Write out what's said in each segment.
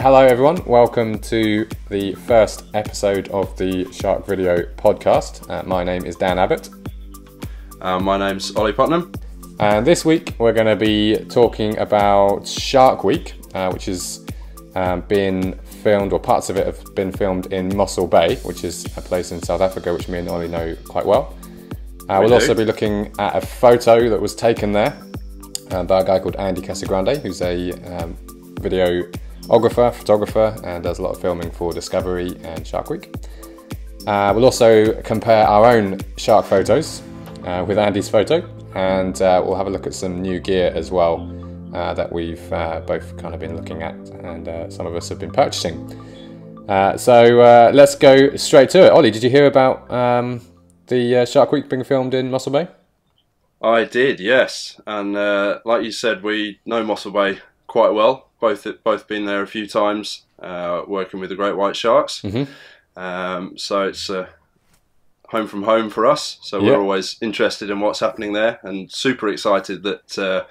Hello, everyone. Welcome to the first episode of the Shark Video podcast. Uh, my name is Dan Abbott. Uh, my name's Ollie Putnam. And this week we're going to be talking about Shark Week, uh, which has um, been filmed, or parts of it have been filmed in Mossel Bay, which is a place in South Africa which me and Ollie know quite well. Uh, we will also be looking at a photo that was taken there uh, by a guy called Andy Casagrande, who's a um, videographer, photographer, and does a lot of filming for Discovery and Shark Week. Uh, we'll also compare our own shark photos uh, with Andy's photo, and uh, we'll have a look at some new gear as well uh, that we've uh, both kind of been looking at, and uh, some of us have been purchasing. so let's go straight to it. Ollie, did you hear about um, the Shark Week being filmed in Mossel Bay? I did, yes. And uh, like you said, we know Mossel Bay quite well. Both both been there a few times, uh, working with the great white sharks. Mm-hmm. Um, so it's uh, home from home for us. So we're always interested in what's happening there, and super excited that uh,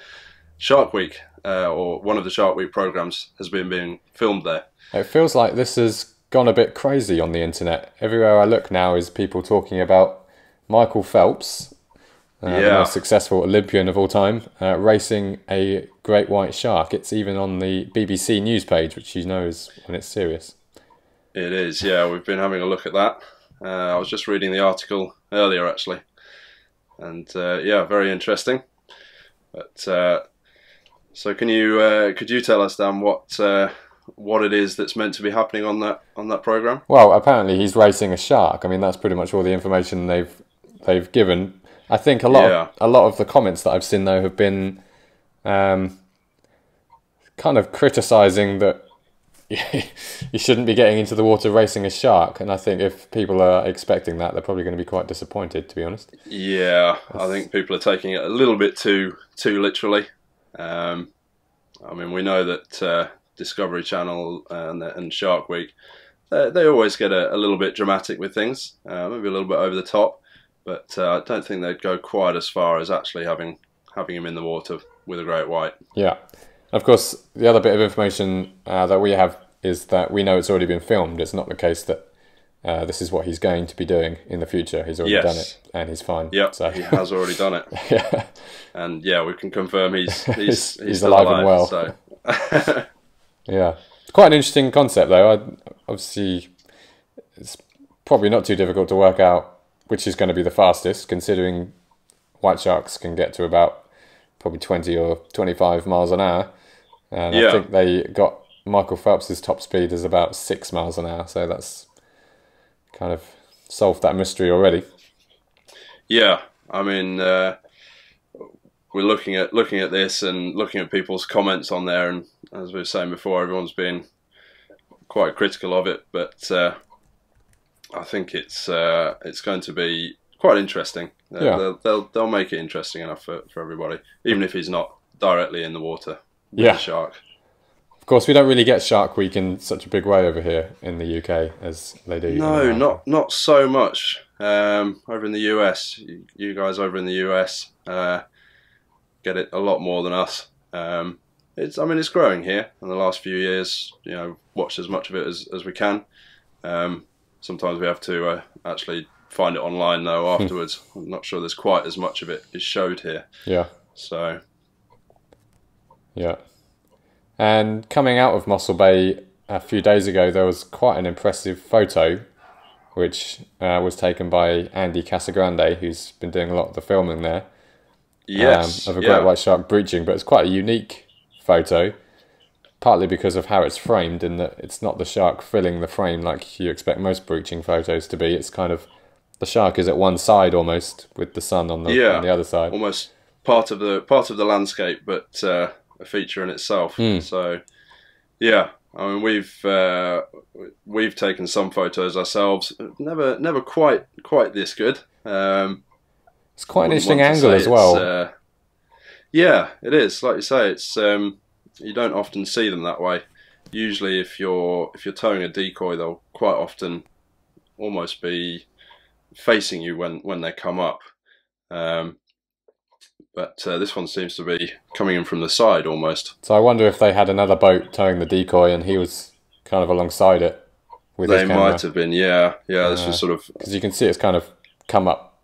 Shark Week uh, or one of the Shark Week programs has been being filmed there. It feels like this has gone a bit crazy on the internet. Everywhere I look now is people talking about Michael Phelps uh, yeah. the most successful Olympian of all time, uh, racing a great white shark. It's even on the BBC news page, which you know is when it's serious. It is, yeah. We've been having a look at that. Uh, I was just reading the article earlier, actually, and uh, yeah, very interesting. But uh, so, can you uh, could you tell us, Dan, what what it is that's meant to be happening on that on that program? Well, apparently he's racing a shark. I mean, that's pretty much all the information they've they've given I think a lot yeah. of, a lot of the comments that I've seen though have been um, kind of criticizing that you shouldn't be getting into the water racing a shark. And I think if people are expecting that, they're probably going to be quite disappointed, to be honest. Yeah, I think people are taking it a little bit too too literally. Um, I mean, we know that uh, Discovery Channel and, and Shark Week, they, they always get a, a, little bit dramatic with things, uh, maybe a little bit over the top but uh, I don't think they'd go quite as far as actually having having him in the water with a great white. Yeah, of course. The other bit of information uh, that we have is that we know it's already been filmed. It's not the case that uh, this is what he's going to be doing in the future. He's already yes. done it, and he's fine. Yeah, so. he has already done it. yeah, and yeah, we can confirm he's he's he's, he's alive, alive, and well. So. yeah, quite an interesting concept, though. I, obviously, it's probably not too difficult to work out which is going to be the fastest, considering white sharks can get to about probably 20 or 25 miles an hour. And yeah. I think they got Michael Phelps's top speed is about six miles an hour, so that's kind of solved that mystery already. Yeah, I mean, uh, we're looking at looking at this and looking at people's comments on there, and as we were saying before, everyone's been quite critical of it, but uh, I think it's uh, it's going to be quite interesting. Uh, yeah. They'll, they'll, they'll make it interesting enough for, for everybody, even if he's not directly in the water with yeah. the shark. Of course, we don't really get Shark Week in such a big way over here in the UK as they do. No, not not so much. Um, over in the US, you, you, guys over in the US uh, get it a lot more than us. Um, it's, I mean, it's growing here in the last few years. You know, watched as much of it as, as we can. Um, sometimes we have to uh, actually find it online though hmm. afterwards. I'm not sure there's quite as much of it is showed here. Yeah. So. Yeah. And coming out of Mossel Bay a few days ago, there was quite an impressive photo, which uh, was taken by Andy Casagrande, who's been doing a lot of the filming there. Yes. Um, of a great yeah. white shark breaching, but it's quite a unique photo partly because of how it's framed in that it's not the shark filling the frame like you expect most breaching photos to be. It's kind of the shark is at one side almost with the sun on the yeah, on the other side. Almost part of the part of the landscape, but uh, a feature in itself. Mm. So yeah, I mean we've uh, we've taken some photos ourselves. Never never quite quite this good. Um, it's quite an interesting angle as well. Uh, yeah, it is. Like you say, it's um, you don't often see them that way. Usually, if you're if you're towing a decoy, they'll quite often almost be facing you when when they come up. Um, but uh, this one seems to be coming in from the side almost. So I wonder if they had another boat towing the decoy, and he was kind of alongside it with They might have been, yeah, yeah. This was sort of because you can see it's kind of come up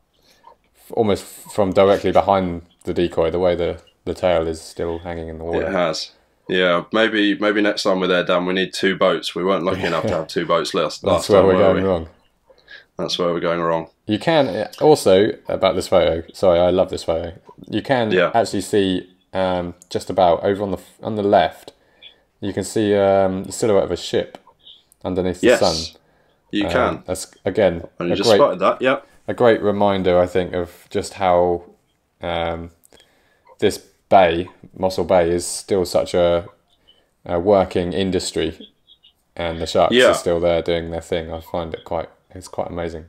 almost from directly behind the decoy. The way the the tail is still hanging in the water. It has. Yeah, maybe maybe next time we're there, Dan, we need two boats. We weren't lucky enough to have two boats last, last That's where time, we're going we? wrong. That's where we're going wrong. You can uh, also about this photo. Sorry, I love this photo. You can Yeah. actually see um, just about over on the on the left. You can see um, the silhouette of a ship underneath the Yes, sun. You Um, can. That's again And a you just great spotted that, yeah. a great reminder, I think, of just how um, this bay, Mossel Bay, is still such a, a working industry, and the sharks Yeah. are still there doing their thing. I find it quite it's quite amazing.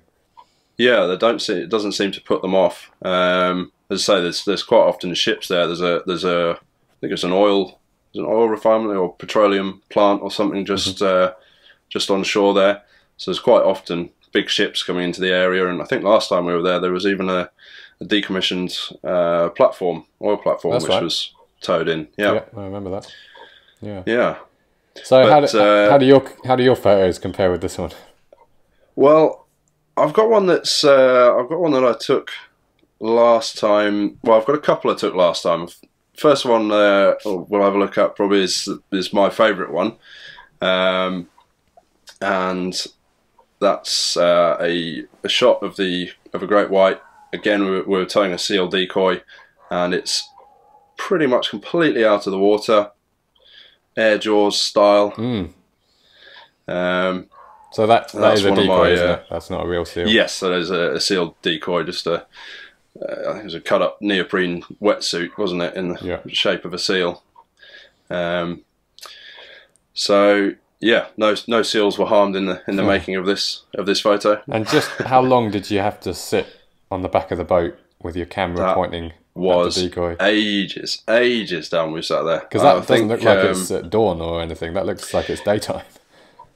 Yeah, they don't see it doesn't seem to put them off. Um, as I say, there's there's quite often ships there. There's a there's a I think it's an oil there's an oil refinery or petroleum plant or something just uh, just on shore there. So there's quite often big ships coming into the area. And I think last time we were there, there was even a, a decommissioned uh, platform, oil platform, That's which right. was towed in. Yeah, Yeah, I remember that. Yeah. yeah. So how do, uh, how do your how do your photos compare with this one? Well, I've got one that's uh, I've got one that I took last time. Well, I've got a couple I took last time. First one uh, we'll have a look at probably is is my favourite one, um, and that's uh, a a shot of the of a great white. Again, we were, we were towing a seal decoy, and it's pretty much completely out of the water, air jaws style. Mm. Um, So that that That's is a decoy, my, uh? That's not a real seal. Yes, so there's a, a sealed decoy, just a uh, it was a cut up neoprene wetsuit, wasn't it, in the Yeah. shape of a seal. Um, so yeah, no no seals were harmed in the in the Hmm. making of this of this photo. And just how long did you have to sit on the back of the boat with your camera That pointing Was at the decoy? ages, ages down we sat there. Because that I doesn't think, look like um, it's at dawn or anything. That looks like it's daytime.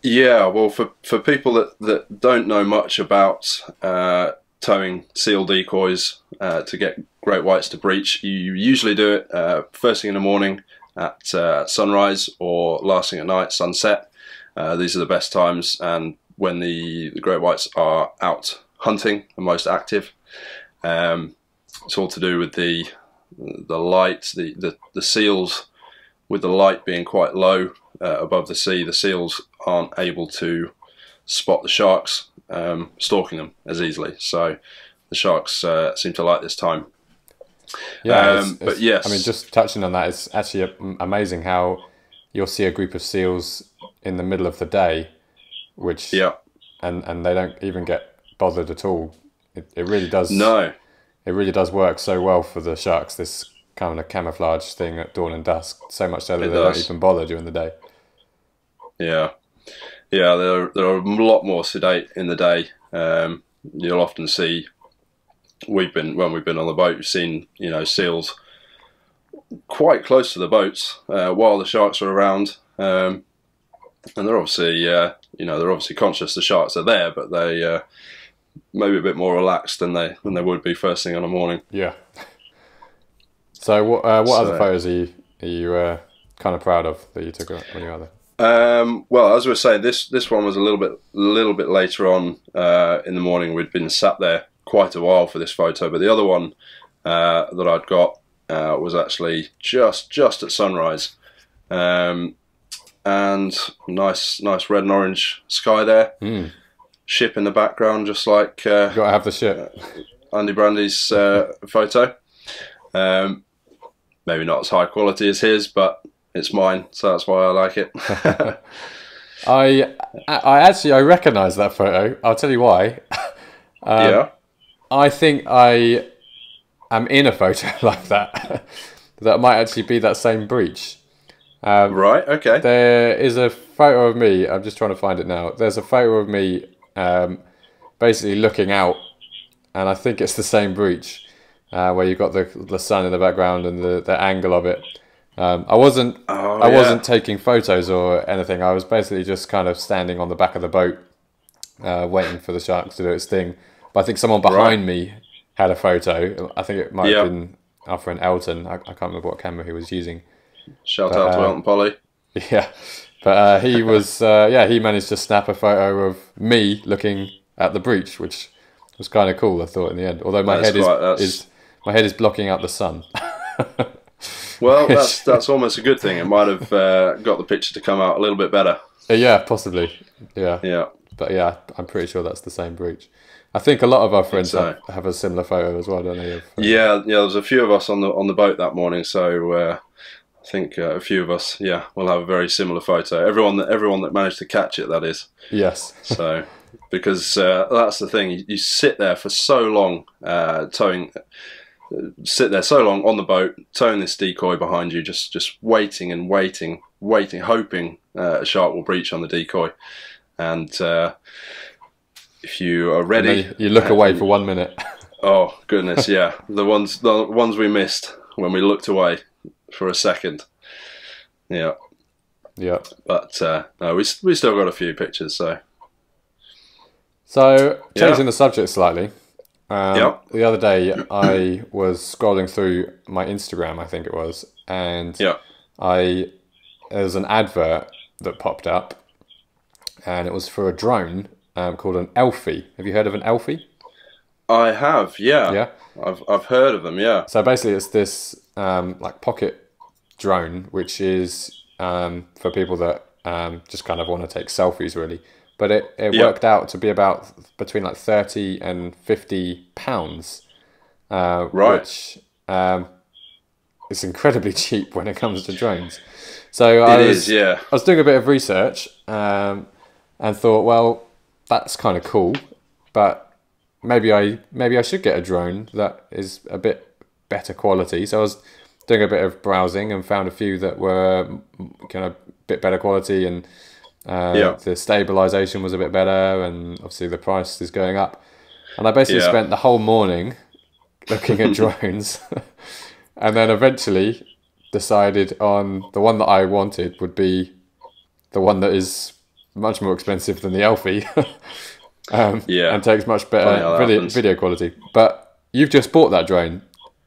Yeah, well, for for people that, that don't know much about uh, towing seal decoys uh, to get great whites to breach, you usually do it uh, first thing in the morning at uh, sunrise or last thing at night, sunset. Uh, these are the best times, and when the, the great whites are out hunting, the most active. Um, it's all to do with the the light, the, the, the seals with the light being quite low uh, above the sea, the seals aren't able to spot the sharks um, stalking them as easily. So the sharks uh, seem to like this time. Yeah, Um, but yes. I mean, just touching on that, it's actually amazing how you'll see a group of seals in the middle of the day, which Yeah. and and they don't even get bothered at all. It, it really does. No. it really does work so well for the sharks. This kind of camouflage thing at dawn and dusk, so much so that It they don't even bother during the day. Yeah. Yeah, they're, they're a lot more sedate in the day. Um, you'll often see, we've been, when we've been on the boat, you've seen, you know, seals quite close to the boats uh, while the sharks are around. Um, and they're obviously, uh, you know, they're obviously conscious the sharks are there, but they uh, maybe a bit more relaxed than they than they would be first thing on the morning. Yeah. So what uh, what other photos are you are you uh, kind of proud of that you took when you were there? Um, well, as we were saying, this this one was a little bit a little bit later on uh, in the morning. We'd been sat there quite a while for this photo, but the other one uh, that I'd got uh, was actually just just at sunrise, um, and nice nice red and orange sky there. Mm. Ship in the background, just like uh, Got to have the ship. Andy Brandy's uh, photo. Um, maybe not as high quality as his, but it's mine, so that's why I like it. I I actually I recognise that photo. I'll tell you why. Um, yeah. I think I am in a photo like that. that might actually be that same breach. Um, Right. Okay. There is a photo of me. I'm just trying to find it now. There's a photo of me, um, basically looking out, and I think it's the same breach, uh, where you've got the the sun in the background and the, the angle of it. Um, I wasn't Oh, I yeah. wasn't taking photos or anything. I was basically just kind of standing on the back of the boat, uh, waiting for the sharks to do its thing. But I think someone behind me had a photo. I think it might Yeah. have been our friend Elton. I, I can't remember what camera he was using. Shout out to uh, Elton Polly. Yeah, But uh, he was, uh, yeah, he managed to snap a photo of me looking at the breach, which was kind of cool. I thought in the end, although my That's head is, quite- is my head is blocking out the sun. Well, that's that's almost a good thing. It might have uh, got the picture to come out a little bit better. Uh, yeah, possibly. Yeah. Yeah. but yeah, I'm pretty sure that's the same breach. I think a lot of our friends so. have, have a similar photo as well, don't they? Of, uh, Yeah, yeah. There was a few of us on the on the boat that morning, so uh, I think uh, a few of us, yeah, will have a very similar photo. Everyone that everyone that managed to catch it, that is. Yes. So because uh, that's the thing, you, you sit there for so long, uh, towing, sit there so long on the boat, towing this decoy behind you, just just waiting and waiting, waiting, hoping uh, a shark will breach on the decoy, and. Uh, if you are ready, you look away for one minute. Oh goodness, yeah. the ones the ones we missed when we looked away for a second. Yeah, yeah. but uh, no, we we still got a few pictures. So So Yeah. changing the subject slightly. Um, Yep. The other day, I was scrolling through my Instagram, I think it was, and yeah, I there was an advert that popped up, and it was for a drone um, called an Elfie. Have you heard of an Elfie? I have. Yeah, Yeah. I've I've heard of them. Yeah, So basically, it's this um, like pocket drone, which is um, for people that um, just kind of want to take selfies, really. But it, it Yeah. worked out to be about between like thirty and fifty pounds, uh, Right. which um, is incredibly cheap when it comes to drones. So I it was is. Yeah, I was doing a bit of research um, and thought, well, that's kind of cool, but maybe I maybe I should get a drone that is a bit better quality. So I was doing a bit of browsing and found a few that were kind of a bit better quality and uh, Yeah. the stabilization was a bit better and obviously the price is going up. And I basically Yeah. spent the whole morning looking at drones and then eventually decided on the one that I wanted would be the one that is much more expensive than the Elfie. um, Yeah. And takes much better video, video quality. But you've just bought that drone,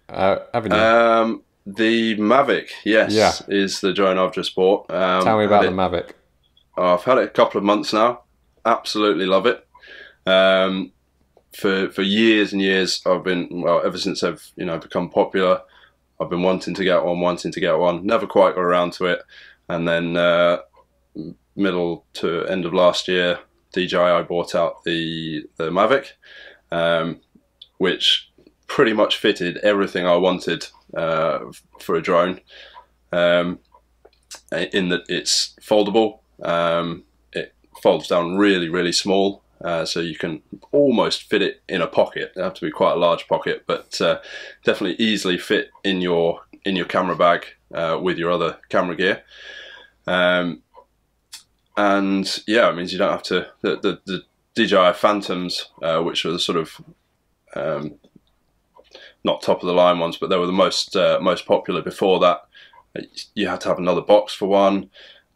uh, haven't you? um, the Mavic, yes, Yeah. is the drone I've just bought. Um, Tell me about the Mavic. it- I've had it a couple of months now. Absolutely love it. Um, for for years and years, I've been well ever since I've you know become popular. I've been wanting to get one, wanting to get one. Never quite got around to it, and then uh, middle to end of last year, DJI bought out the the Mavic, um, which pretty much fitted everything I wanted uh, for a drone. Um, in that it's foldable. Um, it folds down really, really small, uh, so you can almost fit it in a pocket. It have to be quite a large pocket, but uh, definitely easily fit in your in your camera bag uh, with your other camera gear. Um, and yeah, it means you don't have to the the, the DJI Phantoms, uh, which were the sort of um, not top of the line ones, but they were the most uh, most popular before that you had to have another box for one,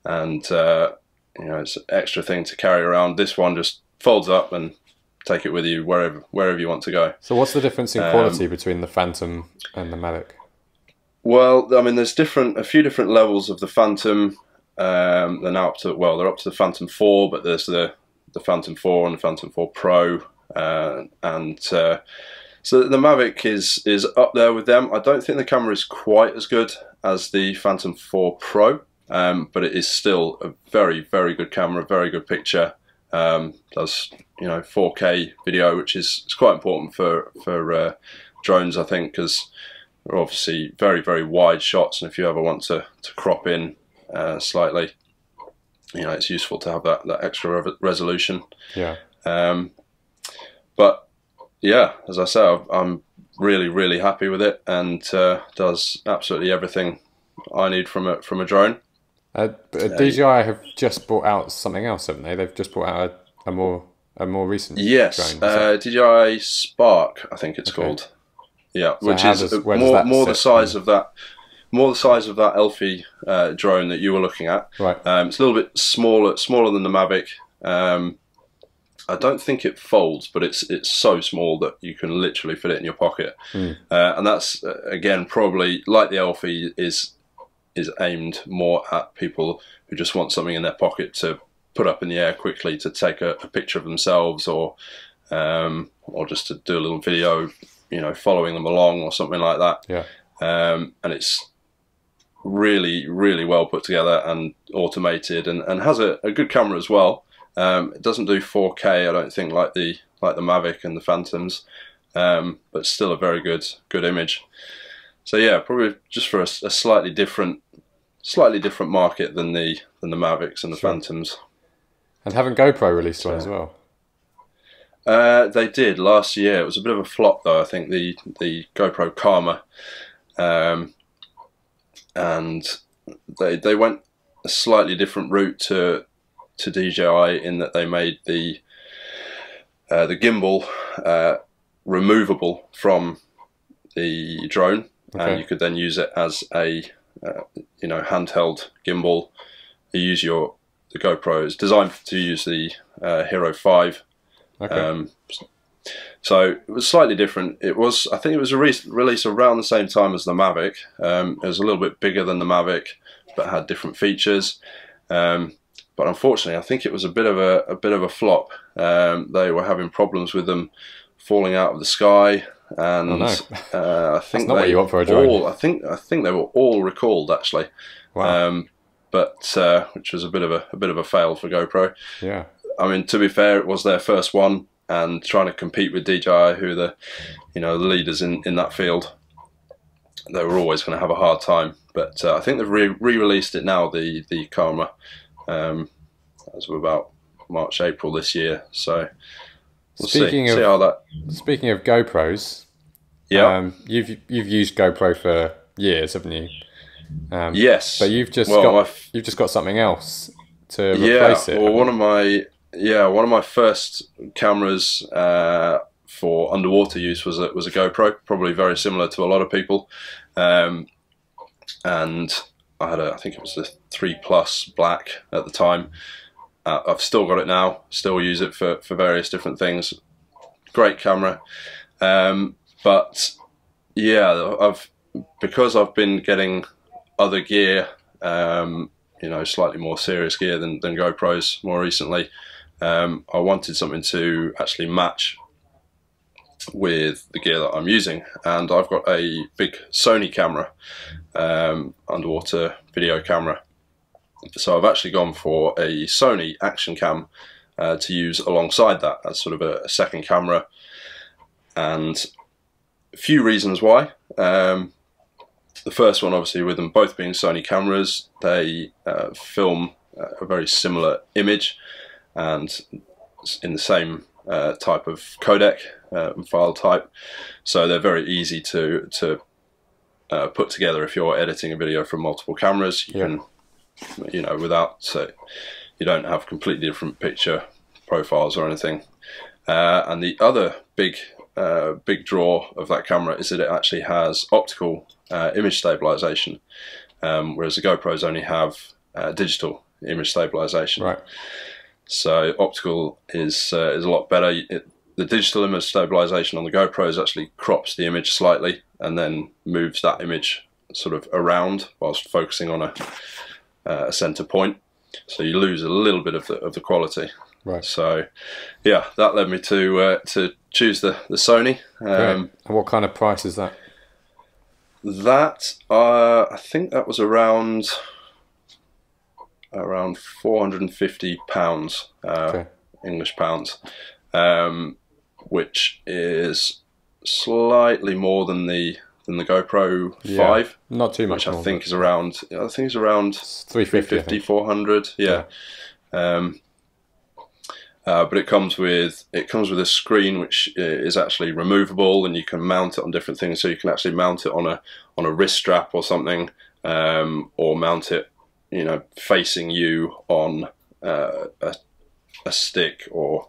and uh, you know it's an extra thing to carry around. This one just folds up and take it with you wherever wherever you want to go. So what's the difference in Um, quality between the Phantom and the Mavic? Well, I mean, there's different a few different levels of the Phantom. Um, they're now up to well, they're up to the Phantom Four, but there's the the Phantom Four and the Phantom Four Pro, uh, and uh, so the Mavic is is up there with them. I don't think the camera is quite as good as the Phantom Four Pro, um, but it is still a very very good camera, very good picture. Um, does you know 4K video, which is, is quite important for for uh, drones, I think, because they're obviously very very wide shots, and if you ever want to to crop in uh, slightly, you know it's useful to have that that extra re- resolution. Yeah. Um, but yeah, as I say, I've- I'm really really happy with it, and uh, does absolutely everything I need from a from a drone. Uh, uh, DJI have just brought out something else, haven't they? They've just brought out a, a more a more recent Yes, drone. That- uh, DJI Spark, I think it's Okay. called. Yeah, So which is does- uh, more more the size of that, more the size of that Elfie uh, drone that you were looking at. right. Um, it's a little bit smaller, smaller than the Mavic. Um, I don't think it folds, but it's it's so small that you can literally fit it in your pocket. Hmm. Uh, and that's uh, again probably like the Elfie is is aimed more at people who just want something in their pocket to put up in the air quickly to take a, a picture of themselves or um, or just to do a little video, you know, following them along or something like that. Yeah. Um, and it's really, really well put together and automated, and, and has a, a good camera as well. Um, it doesn't do 4K, I don't think, like the like the Mavic and the Phantoms, um, but still a very good good image. So yeah, probably just for a, a slightly different, slightly different market than the than the Mavics and the sure. Phantoms. And haven't GoPro released one as well? Uh, they did last year. It was a bit of a flop, though. I think the the GoPro Karma, um, and they they went a slightly different route to to DJI in that they made the uh, the gimbal uh, removable from the drone, okay. and you could then use it as a uh, you know handheld gimbal. You use your the GoPro is designed to use the uh, Hero Five Okay. Um, so it was slightly different. It was, I think, it was re- released around the same time as the Mavic. Um, it was a little bit bigger than the Mavic, but had different features. Um, but unfortunately, I think it was a bit of a, a bit of a flop. Um, they were having problems with them falling out of the sky, and oh, no. uh, I think they all, I think I think they were all recalled actually. Wow. Um, but uh, which was a bit of a, a bit of a fail for GoPro. Yeah. I mean, to be fair, it was their first one, and trying to compete with DJI, who are the, you know, the leaders in, in that field, they were always going to have a hard time. But uh, I think they've re- released it now, the the Karma, um, as of about March, April this year. So we'll speaking see, of, see how that. Speaking of GoPros, yeah, um, you've you've used GoPro for years, haven't you? Um, yes, but you've just well, got you've just got something else to replace yeah, it. Well, one of my yeah, one of my first cameras uh, for underwater use was a, was a GoPro, probably very similar to a lot of people. Um, and I had a, I think it was a three plus black at the time. Uh, I've still got it now, still use it for, for various different things. Great camera. Um, but yeah, I've, because I've been getting other gear, um, you know, slightly more serious gear than, than GoPros more recently um, I wanted something to actually match with the gear that I'm using and I've got a big Sony camera um, underwater video camera. So I've actually gone for a Sony action cam uh, to use alongside that as sort of a, a second camera. And a few reasons why. Um, the first one obviously with them both being Sony cameras they uh, film a very similar image and in the same uh, type of codec uh, and file type. So they're very easy to to uh, put together if you're editing a video from multiple cameras. You yeah. can, you know, without so you don't have completely different picture profiles or anything. Uh, and the other big uh, big draw of that camera is that it actually has optical uh, image stabilization, um, whereas the GoPros only have digital image stabilization. Right. So optical is uh, is a lot better. It, the digital image stabilization on the GoPros actually crops the image slightly and then moves that image sort of around whilst focusing on a, uh, a center point. So you lose a little bit of the of the quality. Right. So, yeah, that led me to uh, to choose the the Sony. Um, and what kind of price is that? That uh, I think that was around around 450 pounds, uh, okay. English pounds, um, which is slightly more than the than the GoPro yeah, 5. Not too much. Which I think is around. I think it's around 350, 400. Yeah. yeah. Um, uh, but it comes with it comes with a screen which is actually removable, and you can mount it on different things. So you can actually mount it on a on a wrist strap or something, um, or mount it you know, facing you on uh, a, a, stick or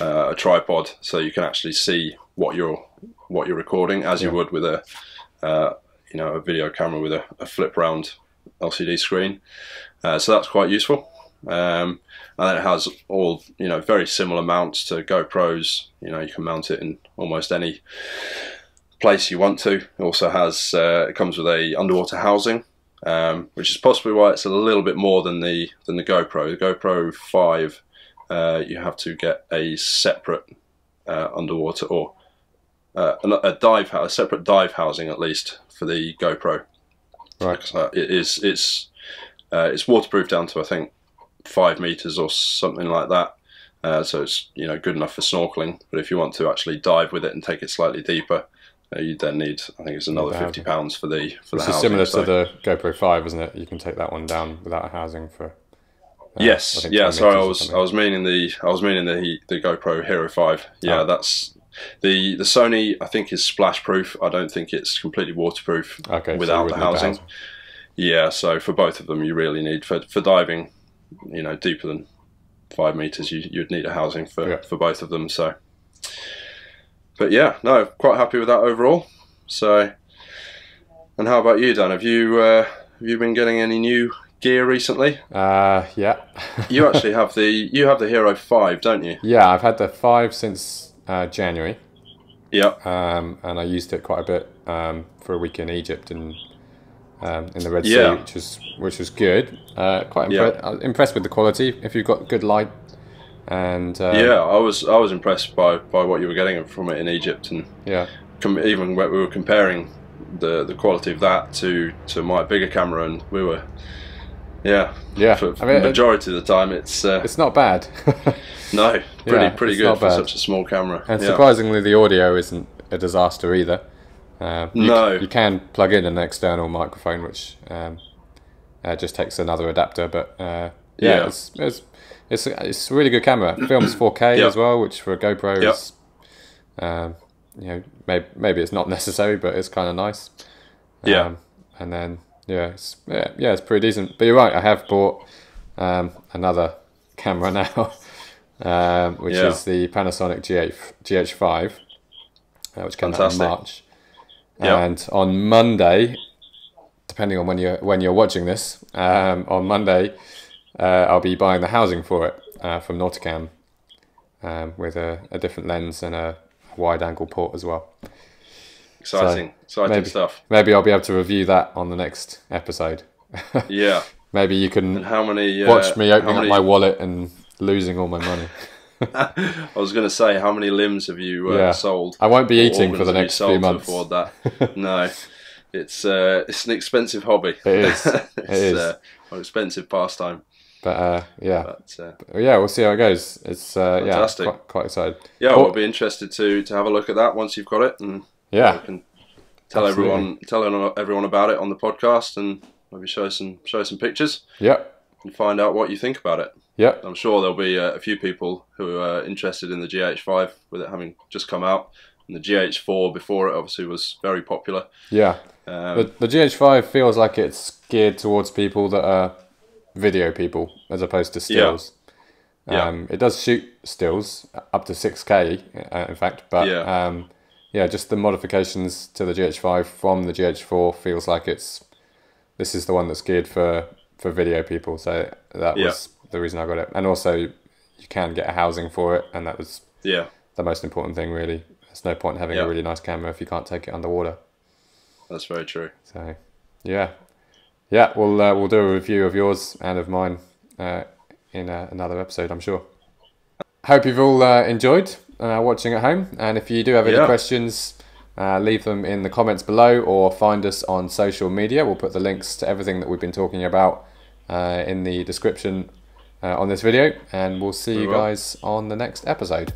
uh, a tripod, so you can actually see what you're what you're recording, as yeah. you would with a uh, you know a video camera with a, a flip round LCD screen. Uh, so that's quite useful. Um, and then it has all you know very similar mounts to GoPros. You know you can mount it in almost any place you want to. It also has uh, it comes with a underwater housing um, which is possibly why it's a little bit more than the than the GoPro. The GoPro Five, uh, you have to get a separate uh, underwater or uh, a, dive a separate dive housing at least for the GoPro. Right. So it is it's uh, it's waterproof down to I think five meters or something like that. Uh, so it's you know good enough for snorkeling. But if you want to actually dive with it and take it slightly deeper, uh, you then need I think it's another The fifty pounds for the for the is housing. similar so- to the GoPro 5, isn't it? You can take that one down without a housing for. uh, Yes, yeah. Sorry, I was. I was meaning the I was meaning the the GoPro Hero Five. Yeah, Oh. that's the the Sony. I think is splash proof. I don't think it's completely waterproof Okay, so without would the housing. Yeah, so for both of them, you really need for for diving, you know, deeper than five meters, you you'd need a housing for Yeah. for both of them. So, but yeah, no, quite happy with that overall. So, and how about you, Dan? Have you uh, have you been getting any new gear recently? Uh, yeah. You actually have the you have the Hero Five, don't you? yeah, I've had the 5 since uh, January. Yep. um, and I used it quite a bit um, for a week in Egypt and um, in the Red Yeah. Sea, which was which was good. Uh, quite impre- I was impressed with the quality. If you've got good light, and uh, yeah, I was I was impressed by, by what you were getting from it in Egypt, and yeah, com- even when we were comparing the the quality of that to to my bigger camera, and we were, yeah, yeah. for, I mean, the it- majority of the time, it's uh, it's not bad, no pretty yeah, pretty good for such a small camera. and yeah. surprisingly, the audio isn't a disaster either. Uh, you, No. you can plug in an external microphone, which um, uh, just takes another adapter. But uh, yeah, Yeah. It's, it's it's it's a really good camera. Films 4K Yeah. as well, which for a GoPro Yeah. is, um, you know, maybe maybe it's not necessary, but it's kind of nice. Yeah. Um, and then yeah, it's yeah, yeah, it's pretty decent. But you're right, I have bought um, another camera now, um, which Yeah. is the Panasonic GH GH5, uh, which came Fantastic. out in March. Yeah. And on Monday, depending on when you're when you're watching this, um, on Monday, I'll be buying the housing for it uh, from Nauticam um, with a, a different lens and a wide angle port as well. exciting exciting maybe- stuff. Maybe I'll be able to review that on the next episode. Yeah, Maybe you and can how many uh, watch me opening how up my wallet and losing all my money. I was going to say, how many limbs have you uh, Yeah. sold? I won't be eating for the next few to months. afford that. no, it's uh, it's an expensive hobby. It is. it's, is. Uh, an expensive pastime. But uh, yeah, But uh, yeah, we'll see how it goes. It's uh, yeah, Fantastic. quite, quite excited. yeah, Cool. we'll be interested to to have a look at that once you've got it, and Yeah, can tell Absolutely. everyone tell everyone- everyone about it on the podcast, and maybe show some show some pictures yep, and find out what you think about it. yep, I'm sure there'll be uh, a few people who are interested in the GH5 with it having just come out. And the GH4 before it obviously was very popular. yeah. Um, The, the GH5 feels like it's geared towards people that are video people as opposed to stills. Yeah. Um, it does shoot stills up to 6K, uh, in fact, but Yeah. um, yeah, just the modifications to the GH5 from the GH4 feels like it's this is the one that's geared for for video people. So that Yeah. was the reason I got it, and also you can get a housing for it, and that was yeah, the most important thing, really. There's no point having Yeah. a really nice camera if you can't take it underwater. that's very true. So, yeah, yeah, we'll uh, we'll do a review of yours and of mine uh, in uh, another episode, I'm sure. Hope you've all uh, enjoyed uh, watching at home, and if you do have any Yeah. questions, uh, leave them in the comments below or find us on social media. We'll put the links to everything that we've been talking about uh, in the description uh, on this video, and we'll see you guys on the next episode.